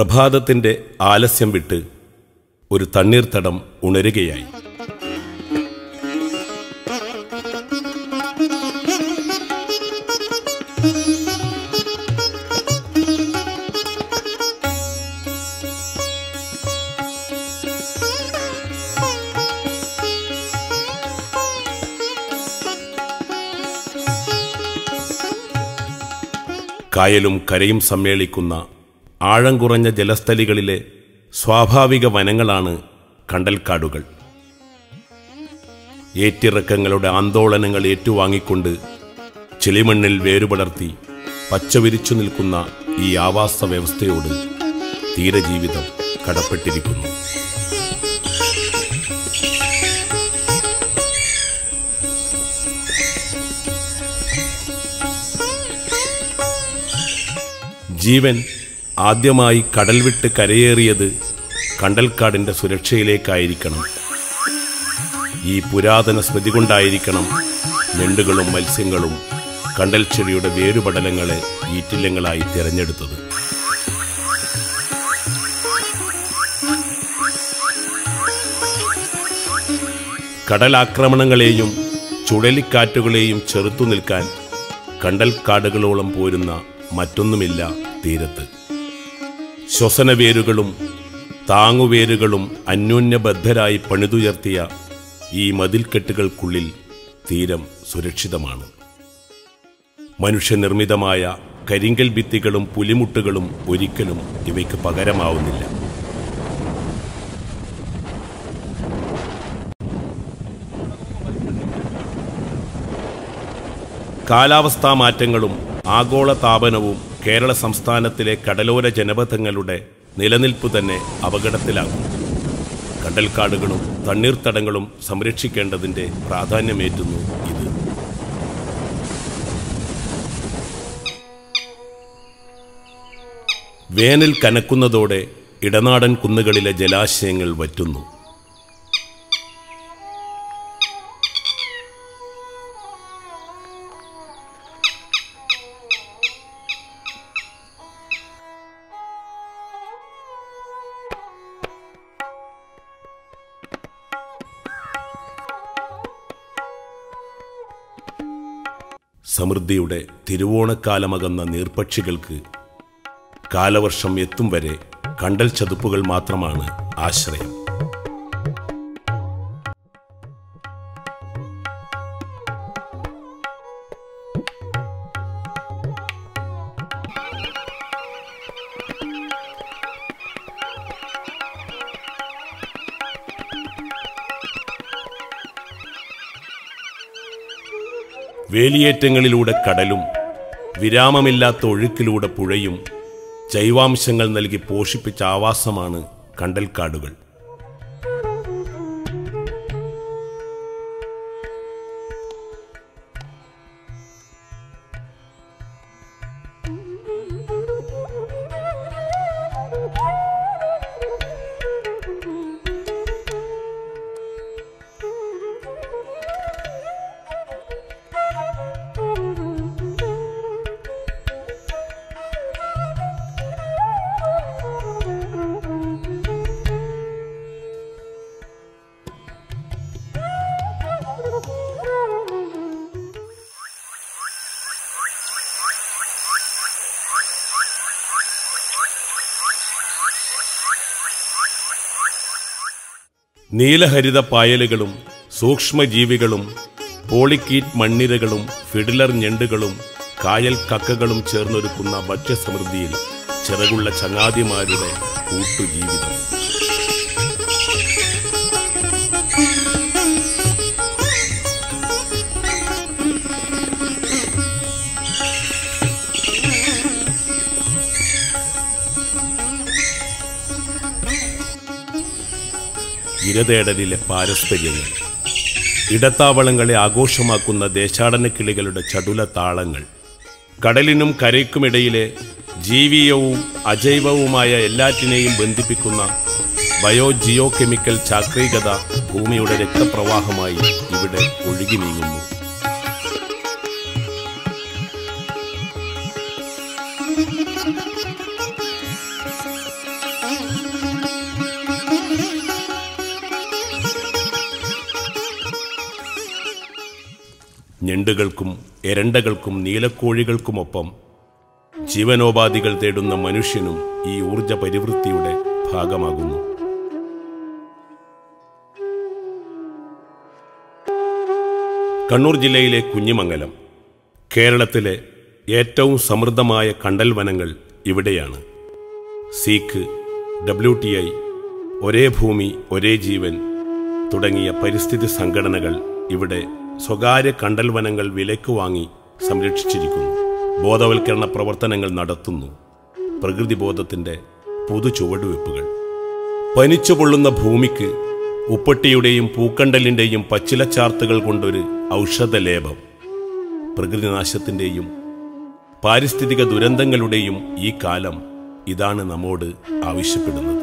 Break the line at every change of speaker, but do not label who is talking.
പ്രഭാതത്തിന്റെ ആലസ്യം വിട്ട് ഒരു തണ്ണീർത്തടം ഉണരുകയായി. കായലും കരയും സമ്മേളിക്കുന്ന ആഴം കുറഞ്ഞ ജലസ്ഥലികളിലെ സ്വാഭാവിക വനങ്ങളാണ് കണ്ടൽക്കാടുകൾ. ഏറ്റിറക്കങ്ങളുടെ ആന്തോളനങ്ങൾ ഏറ്റുവാങ്ങിക്കൊണ്ട് ചെളിമണ്ണിൽ വേരുപടർത്തി പച്ചവിരിച്ചു നിൽക്കുന്ന ഈ ആവാസ വ്യവസ്ഥയോട് തീരജീവിതം കടപ്പെട്ടിരിക്കുന്നു. ജീവൻ ആദ്യമായി കടൽ വിട്ട് കരയേറിയത് കണ്ടൽക്കാടിന്റെ സുരക്ഷയിലേക്കായിരിക്കണം. ഈ പുരാതന സ്മൃതി കൊണ്ടായിരിക്കണം ഞണ്ടുകളും മത്സ്യങ്ങളും കണ്ടൽ ചെടിയുടെ വേരുപടലങ്ങളെ ഈറ്റില്ലങ്ങളായി തിരഞ്ഞെടുത്തത്. കടലാക്രമണങ്ങളെയും ചുഴലിക്കാറ്റുകളെയും ചെറുത്തു നിൽക്കാൻ കണ്ടൽക്കാടുകളോളം പോരുന്ന മറ്റൊന്നുമില്ല തീരത്ത്. ശ്വസനവേരുകളും താങ്ങുവേരുകളും അന്യോന്യബദ്ധരായി പണിതുയർത്തിയ ഈ മതിൽക്കെട്ടുകൾക്കുള്ളിൽ തീരം സുരക്ഷിതമാണ്. മനുഷ്യനിർമ്മിതമായ കരിങ്കൽ ഭിത്തികളും പുലിമുട്ടുകളും ഒരിക്കലും ഇവയ്ക്ക് പകരമാവുന്നില്ല. കാലാവസ്ഥാ മാറ്റങ്ങളും ആഗോള താപനവും കേരള സംസ്ഥാനത്തിലെ കടലോര ജനപഥങ്ങളുടെ നിലനിൽപ്പ് തന്നെ അപകടത്തിലാകും. കടൽക്കാടുകളും തണ്ണീർത്തടങ്ങളും സംരക്ഷിക്കേണ്ടതിന്റെ പ്രാധാന്യമേറ്റുന്നു ഇത്. വേനൽ കനക്കുന്നതോടെ ഇടനാടൻ കുന്നുകളിലെ ജലാശയങ്ങൾ വറ്റുന്നു. സമൃദ്ധിയുടെ തിരുവോണക്കാലമകന്ന നീർപക്ഷികൾക്ക് കാലവർഷം എത്തും വരെ കണ്ടൽ ചതുപ്പുകൾ മാത്രമാണ് ആശ്രയം. വേലിയേറ്റങ്ങളിലൂടെ കടലും വിരാമമില്ലാത്ത ഒഴുക്കിലൂടെ പുഴയും ജൈവാംശങ്ങൾ നൽകി പോഷിപ്പിച്ച ആവാസമാണ് കണ്ടൽക്കാടുകൾ. നീലഹരിത പായലുകളും സൂക്ഷ്മജീവികളും പോളിക്കീറ്റ് മണ്ണിരകളും ഫിഡിലർ ഞണ്ടുകളും കായൽ കക്കകളും ചേർന്നൊരുക്കുന്ന ഭക്ഷ്യസമൃദ്ധിയിൽ ചിറകുള്ള ചങ്ങാതിമാരുടെ കൂട്ടുജീവിതം. ഇരതേടലിലെ പാരസ്പര്യങ്ങൾ. ഇടത്താവളങ്ങളെ ആഘോഷമാക്കുന്ന ദേശാടന കിളികളുടെ ചടുല താളങ്ങൾ. കടലിനും കരയ്ക്കുമിടയിലെ ജീവീയവും അജൈവവുമായ എല്ലാറ്റിനെയും ബന്ധിപ്പിക്കുന്ന ബയോ ജിയോ കെമിക്കൽ ചാക്രീകത ഭൂമിയുടെ രക്തപ്രവാഹമായി ഇവിടെ ഒഴുകി നീങ്ങുന്നു. ഞണ്ടുകൾക്കും എരണ്ടകൾക്കും നീലക്കോഴികൾക്കുമൊപ്പം ജീവനോപാധികൾ തേടുന്ന മനുഷ്യനും ഈ ഊർജ പരിവൃത്തിയുടെ ഭാഗമാകുന്നു. കണ്ണൂർ ജില്ലയിലെ കുഞ്ഞിമംഗലം കേരളത്തിലെ ഏറ്റവും സമൃദ്ധമായ കണ്ടൽ വനങ്ങൾ ഇവിടെയാണ്. സീക്ക് ഡബ്ല്യു ടി ഐ ഒരേ ഭൂമി ഒരേ ജീവൻ തുടങ്ങിയ പരിസ്ഥിതി സംഘടനകൾ ഇവിടെ സ്വകാര്യ കണ്ടൽ വനങ്ങൾ വിലയ്ക്ക് വാങ്ങി സംരക്ഷിച്ചിരിക്കുന്നു. ബോധവൽക്കരണ പ്രവർത്തനങ്ങൾ നടത്തുന്നു. പ്രകൃതിബോധത്തിന്റെ പുതു ചുവടുവെപ്പുകൾ പനിച്ചു പൊള്ളുന്ന ഭൂമിക്ക് ഉപ്പട്ടിയുടെയും പൂക്കണ്ടലിന്റെയും പച്ചിലച്ചാർത്തുകൾ കൊണ്ടൊരു ഔഷധലേപം. പ്രകൃതിനാശത്തിന്റെയും പാരിസ്ഥിതിക ദുരന്തങ്ങളുടെയും ഈ കാലം ഇതാണ് നമ്മോട് ആവശ്യപ്പെടുന്നത്.